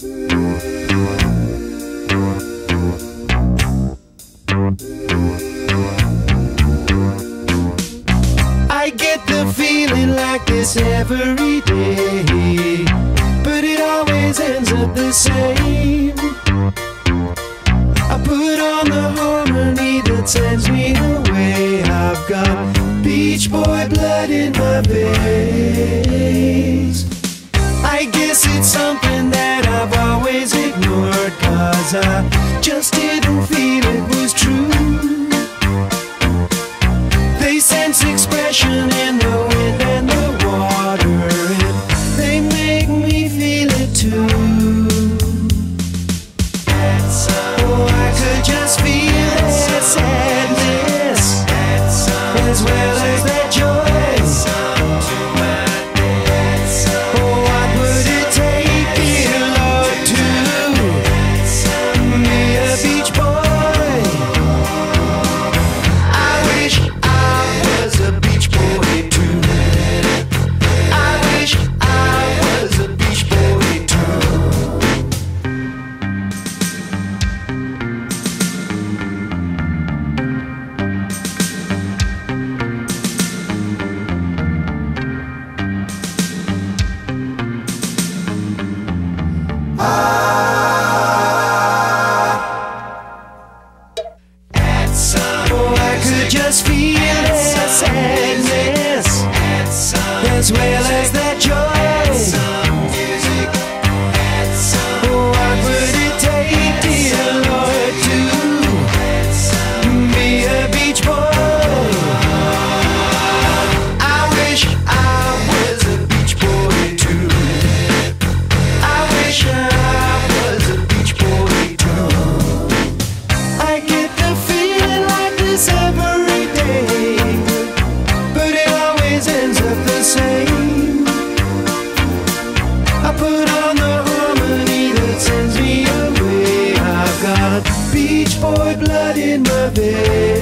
I get the feeling like this every day, but it always ends up the same. I put on the harmony that sends me away. I've got beach boy blood in my veins. I guess it's something. just did where boy blood in my veins.